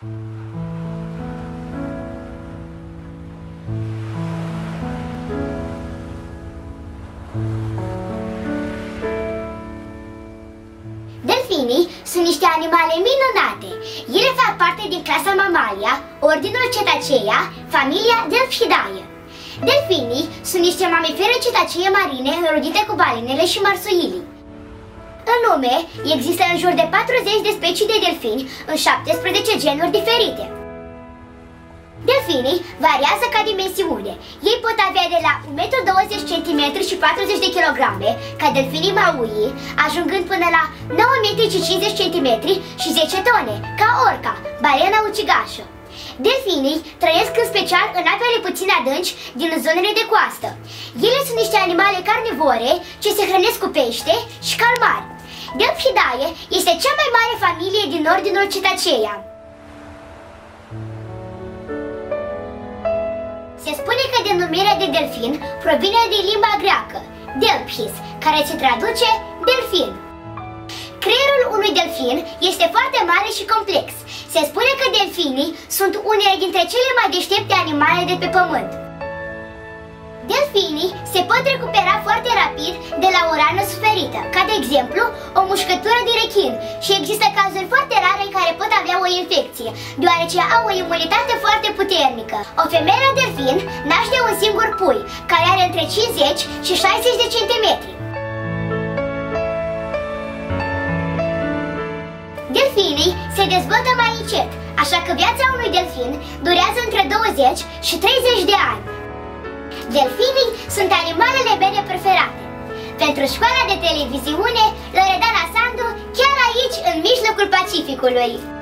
Delfinii sunt niște animale minunate. Ele fac parte din clasa Mamalia, ordinul Cetaceia, familia Delphidae. Delfinii sunt niște mamifere cetacee marine înrodite cu balinele și marsuilii. În lume există în jur de 40 de specii de delfini în 17 genuri diferite. Delfinii variază ca dimensiune. Ei pot avea de la 1,20 cm și 40 de kg, ca delfinii maui, ajungând până la 9,50 cm și 10 tone, ca orca, balena ucigașă. Delfinii trăiesc în special în apele puțin adânci din zonele de coastă. Ele sunt niște animale carnivore ce se hrănesc cu pește și calmari. Delphidae este cea mai mare familie din ordinul Cetaceea. Se spune că denumirea de delfin provine din limba greacă, delphis, care se traduce delfin. Creierul unui delfin este foarte mare și complex. Se spune că delfinii sunt unele dintre cele mai deștepte animale de pe pământ. Delfinii se pot recupera foarte rapid de la o rană suferită, ca de exemplu o mușcătură de rechin și există cazuri foarte rare în care pot avea o infecție, deoarece au o imunitate foarte puternică. O femeie delfin naște un singur pui, care are între 50 și 60 de centimetri. Delfinii se dezvoltă mai încet, așa că viața unui delfin durează între 20 și 30 de ani. Delfinii sunt animalele mele preferate. Pentru școala de televiziune, Loredana Sandu, chiar aici, în mijlocul Pacificului.